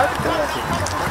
Olha, cara.